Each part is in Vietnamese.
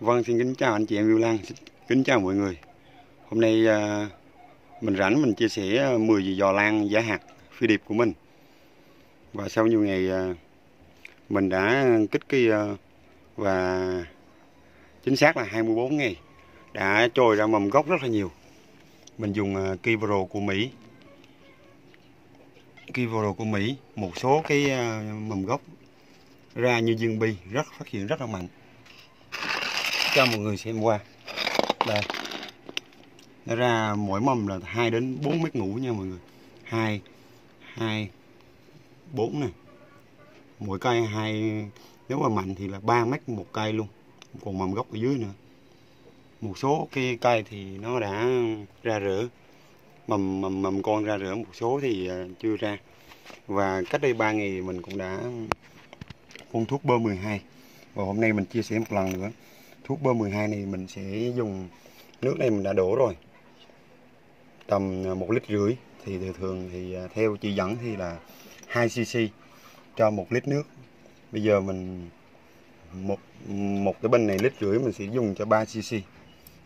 Vâng, xin kính chào anh chị em yêu lan, xin kính chào mọi người. Hôm nay à, mình rảnh mình chia sẻ à, 10 dì giò lan giả hạt phi điệp của mình. Và sau nhiều ngày à, mình đã kích cây à, và chính xác là 24 ngày đã trồi ra mầm gốc rất là nhiều. Mình dùng à, Kivoro của Mỹ. Kivoro của Mỹ, một số cái à, mầm gốc ra như dương bi rất phát hiện rất là mạnh cho mọi người xem qua. Đây. Nó ra mỗi mâm là 2 đến 4 mét ngủ nha mọi người. 2 2 4 nè. Mỗi cây hai, nếu mà mạnh thì là 3 mét một cây luôn. Còn mầm gốc ở dưới nữa. Một số cái cây thì nó đã ra rửa. Mầm mầm mầm con ra rửa một số thì à, chưa ra. Và cách đây 3 ngày mình cũng đã phun thuốc bơ 12 và hôm nay mình chia sẻ một lần nữa thuốc bơ 12 này mình sẽ dùng, nước này mình đã đổ rồi. Tầm à, một lít rưỡi thì thường thường thì à, theo chỉ dẫn thì là 2 cc cho một lít nước. Bây giờ mình, một một cái bình này lít rưỡi mình sẽ dùng cho 3 cc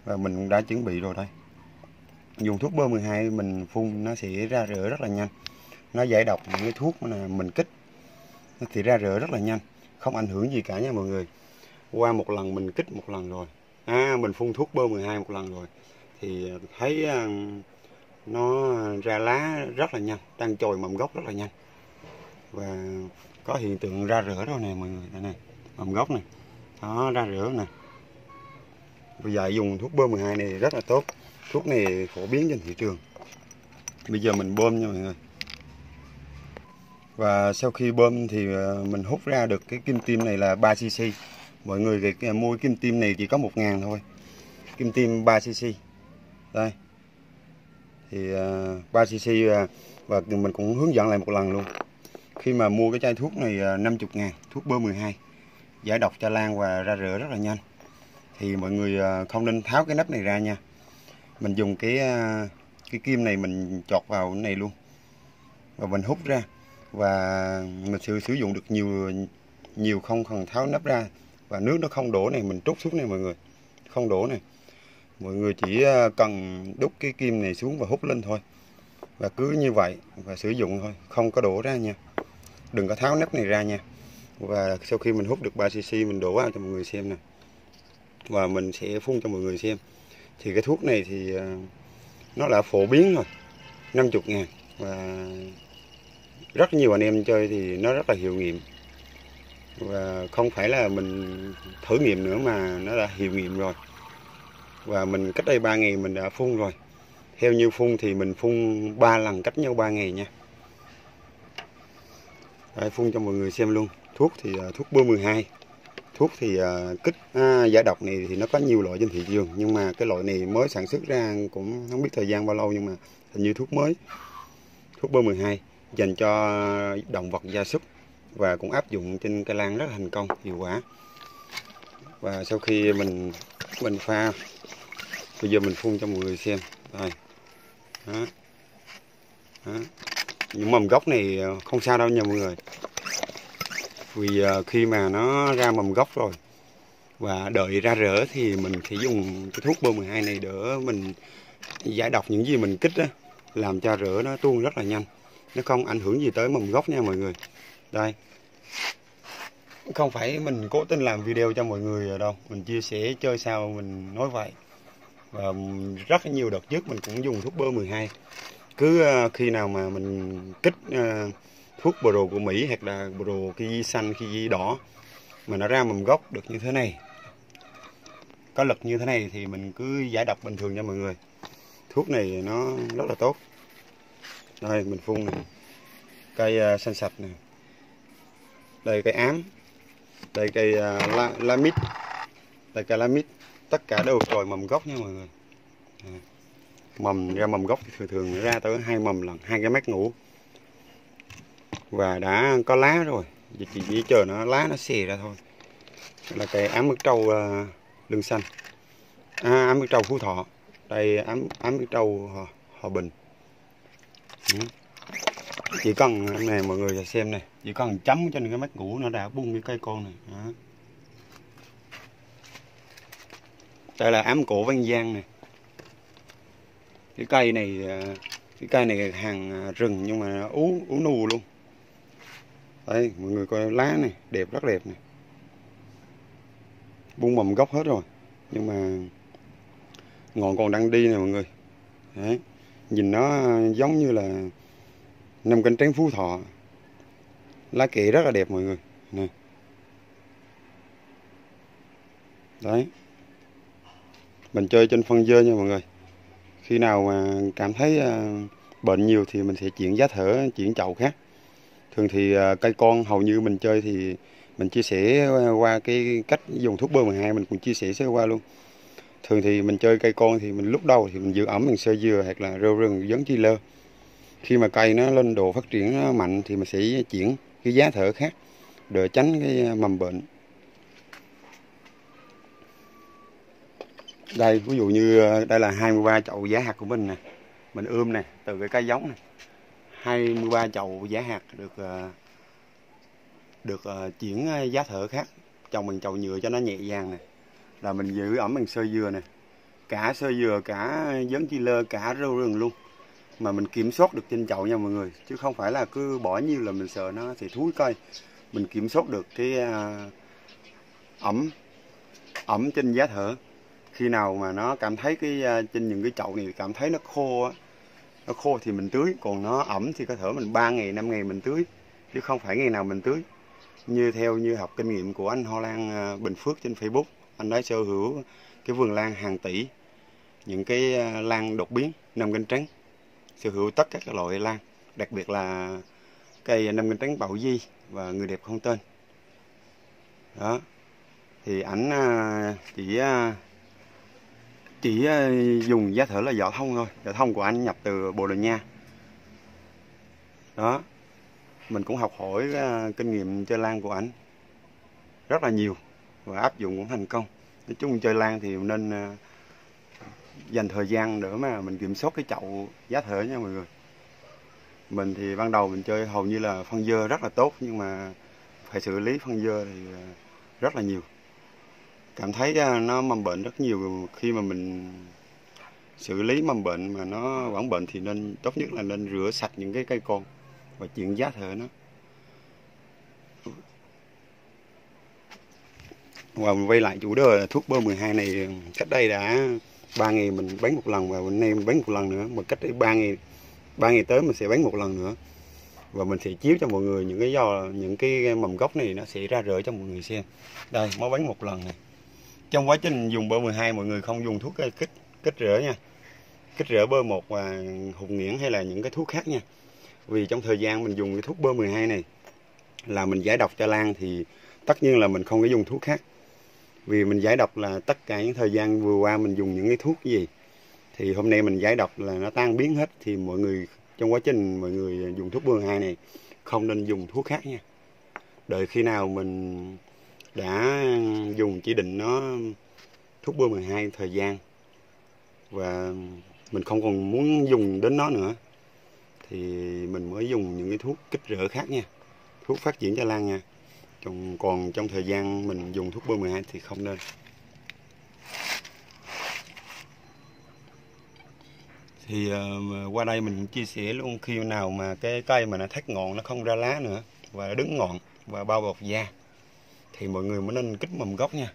và mình cũng đã chuẩn bị rồi đây dùng thuốc bơ 12 mình phun nó sẽ ra rửa rất là nhanh. Nó giải độc những cái thuốc mà mình kích, nó thì ra rửa rất là nhanh, không ảnh hưởng gì cả nha mọi người qua một lần mình kích một lần rồi. À, mình phun thuốc bơ 12 một lần rồi. Thì à, thấy à, nó ra lá rất là nhanh đang chồi mầm gốc rất là nhanh. Và có hiện tượng ra rửa rồi nè mọi người. Đây này mầm gốc này đó ra rửa nè. Bây giờ dùng thuốc bơ 12 này rất là tốt. Thuốc này phổ biến trên thị trường. Bây giờ mình bơm nha mọi người. Và sau khi bơm thì à, mình hút ra được cái kim tiêm này là 3 cc mọi người thì à, mua kim tiêm này chỉ có 1 ngàn thôi. Kim tiêm 3 cc đây. Thì uh, 3 cc uh, và mình cũng hướng dẫn lại một lần luôn. Khi mà mua cái chai thuốc này à, uh, 50 ngàn thuốc bơ 12 giải độc cho lan và ra rửa rất là nhanh. Thì mọi người uh, không nên tháo cái nắp này ra nha. Mình dùng cái uh, cái kim này mình chọt vào cái này luôn. Và mình hút ra. Và mình sử sử dụng được nhiều nhiều không cần tháo nắp ra và nước nó không đổ này, mình trút xuống này mọi người. Không đổ này. Mọi người chỉ à, cần đút cái kim này xuống và hút lên thôi. Và cứ như vậy và sử dụng thôi. Không có đổ ra nha. Đừng có tháo nắp này ra nha. Và sau khi mình hút được 3cc mình đổ vào cho mọi người xem nè. Và mình sẽ phun cho mọi người xem. Thì cái thuốc này thì à, nó đã phổ biến rồi. 50 ngàn. Và rất nhiều anh em chơi thì nó rất là hiệu nghiệm và không phải là mình thử nghiệm nữa mà nó đã hiệu nghiệm rồi. Và mình cách đây 3 ngày mình đã phun rồi. Theo như phun thì mình phun 3 lần cách nhau 3 ngày nha. Đây, phun cho mọi người xem luôn. Thuốc thì uh, thuốc bơ 12 thuốc thì uh, kích à, giải độc này thì nó có nhiều loại trên thị trường nhưng mà cái loại này mới sản xuất ra cũng không biết thời gian bao lâu nhưng mà hình như thuốc mới. Thuốc bơ 12 dành cho động vật gia súc và cũng áp dụng trên cây lan rất là thành công hiệu quả. Và sau khi mình mình pha bây giờ mình phun cho mọi người xem. Đây. Đó. Đó. những mầm gốc này không sao đâu nha mọi người. Vì ờ, khi mà nó ra mầm gốc rồi và đợi ra rỡ thì mình sẽ dùng cái thuốc bơ 12 này đỡ mình giải độc những gì mình kích đó, làm cho rễ nó tuôn rất là nhanh. Nó không ảnh hưởng gì tới mầm gốc nha mọi người đây. Không phải mình cố tình làm video cho mọi người đâu, mình chia sẻ chơi sao mình nói vậy. Và rất nhiều đợt trước mình cũng dùng thuốc bơ 12 cứ ờ, khi nào mà mình kích ờ, thuốc bồ của Mỹ hoặc là bồ khi xanh khi đỏ mà nó ra mầm gốc được như thế này. Có lực như thế này thì mình cứ giải độc bình thường cho mọi người. Thuốc này nó rất là tốt. Đây, mình phun này. Cây ờ, xanh sạch này đây cây ám đây cây uh, à, la, la mít. Đây cây la mít. Tất cả đều trồi mầm gốc nha mọi người. À. mầm ra mầm gốc thì thường thường ra tới hai mầm lần hai cái mét ngủ. Và đã có lá rồi. Chỉ, chỉ, chỉ chờ nó lá nó xì ra thôi. Là cây ám mực trâu uh, lưng xanh. À, ám mực trâu phú thọ. Đây ám ám mực trâu hòa, hòa bình. Ừ chỉ cần này mọi người xem này, chỉ cần chấm trên cái mắt ngủ nó đã bung cái cây con này, đó. đây là ám cổ văn giang này cái cây này à, cái cây này hàng à, rừng nhưng mà ú ú nù luôn đây, mọi người coi lá này, đẹp rất đẹp này bung mầm gốc hết rồi, nhưng mà ngọn còn đang đi nè mọi người Đấy. nhìn nó giống như là nằm cạnh tránh phú thọ. Lá kệ rất là đẹp, mọi người. Nè. Đấy. Mình chơi trên phân dơ nha mọi người. Khi nào mà cảm thấy à, bệnh nhiều thì mình sẽ chuyển giá thở, chuyển chậu khác. Thường thì à, cây con hầu như mình chơi thì mình chia sẻ à, qua cái cách dùng thuốc bơ 12 mình cũng chia sẻ sơ qua luôn. Thường thì mình chơi cây con thì mình lúc đầu thì mình giữ ẩm bằng sơ dừa hoặc là rêu rừng giống chi lơ khi mà cây nó lên độ phát triển nó mạnh thì mình sẽ chuyển cái giá thở khác để tránh cái ờ, mầm bệnh. Đây, ví dụ như ờ, đây là 23 chậu giá hạt của mình nè. Mình ươm nè, từ cái cây giống này 23 chậu giá hạt được được chuyển giá thở khác. Trồng bằng chậu nhựa cho nó nhẹ nhàng này là mình giữ ẩm bằng sơ dừa này cả sơ dừa, cả giấn chi lơ cả rau rừng luôn mà mình kiểm soát được trên chậu nha mọi người. Chứ không phải là cứ bỏ nhiều là mình sợ nó thì thúi cây. Mình kiểm soát được cái à, ẩm ẩm trên giá thở. Khi nào mà nó cảm thấy cái à, trên những cái chậu này cảm thấy nó khô á, nó khô thì mình tưới. Còn nó ẩm thì có thể mình 3 ngày 5 ngày mình tưới, chứ không phải ngày nào mình tưới. Như theo như học kinh nghiệm của anh Ho Lan à, Bình Phước trên Facebook, anh ấy sở hữu cái vườn lan hàng tỷ, những cái lan đột biến năm cánh trắng sở hữu tất các loại lan, đặc biệt là cây năm cánh trắng bảo di và người đẹp không tên. Đó. Thì ảnh à, chỉ à, chỉ à, dùng giá thở là vỏ thông thôi. Vỏ thông của anh nhập từ bồ đào nha. Đó. Mình cũng học hỏi kinh nghiệm chơi lan của ảnh rất là nhiều và áp dụng cũng thành công. Nói chung chơi lan thì nên dành thời gian để mà mình kiểm soát cái chậu giá thể nha mọi người. Mình thì ban đầu mình chơi hầu như là phân dơ rất là tốt, nhưng mà phải xử lý phân dơ thì à, rất là nhiều. Cảm thấy à, nó mầm bệnh rất nhiều khi mà mình xử lý mầm bệnh mà nó vẫn bệnh thì nên, tốt nhất là nên rửa sạch những cái cây con và chuyển giá thể nó. Và mình quay lại chủ đề thuốc bơ 12 này, cách đây đã ba ngày mình bán một lần và hôm nay mình bán một lần nữa. Mà cách ba ngày ba ngày tới mình sẽ bán một lần nữa. Và mình sẽ chiếu cho mọi người những cái do, những cái mầm gốc này nó sẽ ra rễ cho mọi người xem. Đây, mới bán một lần này. Trong quá trình dùng bơ 12 mọi người không dùng thuốc ờ, kích kích rễ nha. Kích rễ bơ một và hùng nghiễn hay là những cái thuốc khác nha. Vì trong thời gian mình dùng cái thuốc bơ 12 này là mình giải độc cho lan thì tất nhiên là mình không có dùng thuốc khác vì mình giải độc là tất cả những thời gian vừa qua mình dùng những cái thuốc gì, thì hôm nay mình giải độc là nó tan biến hết, thì mọi người trong quá trình mọi người dùng thuốc bương 12 này không nên dùng thuốc khác nha. Đợi khi nào mình đã dùng chỉ định nó thuốc bơ 12 thời gian và mình không còn muốn dùng đến nó nữa, thì mình mới dùng những cái thuốc kích rỡ khác nha. Thuốc phát triển cho lan nha còn, còn trong thời gian mình dùng thuốc bơ 12 thì không nên. Thì uh, qua đây mình chia sẻ luôn khi nào mà cái cây mà nó thắt ngọn nó không ra lá nữa và nó đứng ngọn và bao bọc da thì mọi người mới nên kích mầm gốc nha.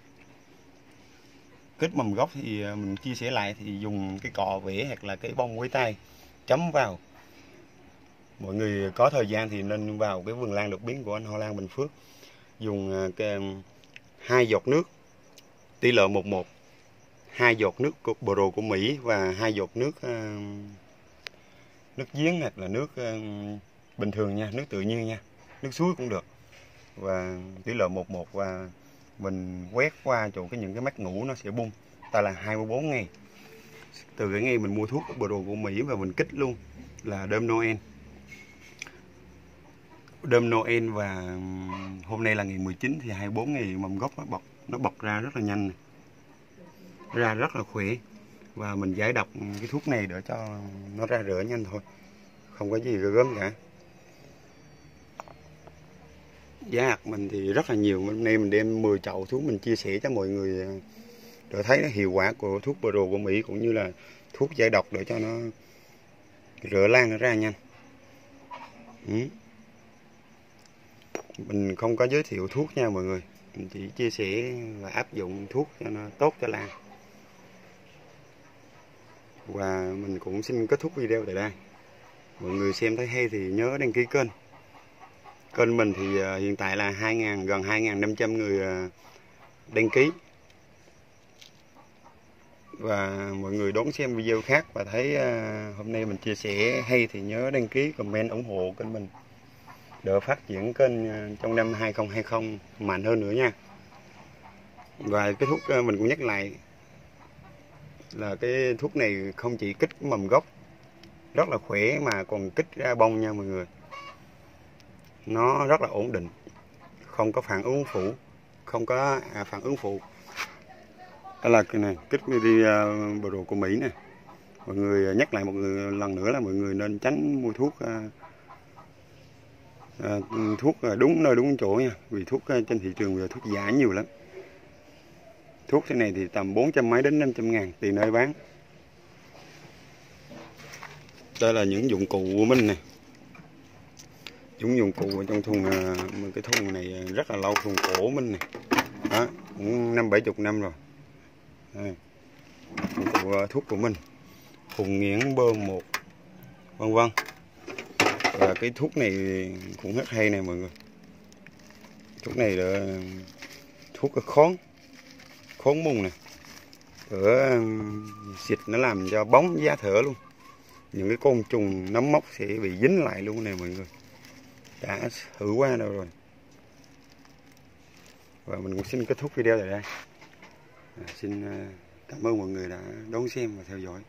Kích mầm gốc thì ờ, mình chia sẻ lại thì dùng cái cọ vẽ hoặc là cái bông quấy tay chấm vào. Mọi người có thời gian thì nên vào cái vườn lan đột biến của anh Hoa Lan Bình Phước dùng à, um, hai giọt nước, tỷ lệ một một, hai giọt nước của Bro của Mỹ và hai giọt nước à, nước giếng hoặc là nước à, bình thường nha, nước tự nhiên nha, nước suối cũng được. Và tỷ lệ một một và mình quét qua chỗ cái những cái mắt ngủ nó sẽ bung, ta là 24 ngày. Từ cái ngày mình mua thuốc Bro của Mỹ và mình kích luôn là đêm Noel đơm Noel và hôm nay là ngày 19 thì 24 ngày mầm gốc nó bọc nó bọc ra rất là nhanh này. ra rất là khỏe. Và mình giải độc cái thuốc này để cho nó ra rửa nhanh thôi. Không có gì gớm cả. Giá hạt mình thì rất là nhiều. Hôm nay mình đem 10 chậu thuốc mình chia sẻ cho mọi người à, để thấy nó hiệu quả của thuốc Pro của Mỹ cũng như là thuốc giải độc để cho nó rửa lan nó ra nhanh. Ừ mình không có giới thiệu thuốc nha mọi người. Mình chỉ chia sẻ và áp dụng thuốc cho nó tốt cho lan. Và mình cũng xin kết thúc video tại đây. Mọi người xem thấy hay thì nhớ đăng ký kênh. Kênh mình thì à, hiện tại là 2.000 gần 2.500 người à, đăng ký. Và mọi người đón xem video khác và thấy à, hôm nay mình chia sẻ hay thì nhớ đăng ký, comment, ủng hộ kênh mình để phát triển kênh ờ, trong năm 2020 mạnh hơn nữa nha. Và cái thuốc ờ, mình cũng nhắc lại là cái thuốc này không chỉ kích mầm gốc rất là khỏe mà còn kích ra bông nha mọi người. Nó rất là ổn định không có phản ứng phụ không có à, phản ứng phụ. Đó là cái này kích đi uh, của Mỹ nè. Mọi người nhắc lại một người, lần nữa là mọi người nên tránh mua thuốc uh, Ờ, thuốc ờ, đúng, nơi đúng chỗ nha. Vì thuốc ờ, trên thị trường bây giờ thuốc giả nhiều lắm. Thuốc thế này thì tầm 400 mấy đến 500 ngàn tùy nơi bán. Đây là những dụng cụ của mình này những dụng cụ ở trong thùng cái thùng này rất là lâu, thùng cổ mình này đó, cũng năm bảy chục năm rồi. Đây. dụng cụ thuốc của mình. Thùng nghiễn bơ một, vân vân và cái thuốc này cũng rất hay nè mọi người. Thuốc này là thuốc khón khón mùng này ở xịt nó làm cho bóng giá thở luôn. Những cái côn trùng nấm mốc sẽ bị dính lại luôn nè mọi người. Đã thử qua đâu rồi? Và mình cũng xin kết thúc video tại đây. À, xin ờ, cảm ơn mọi người đã đón xem và theo dõi.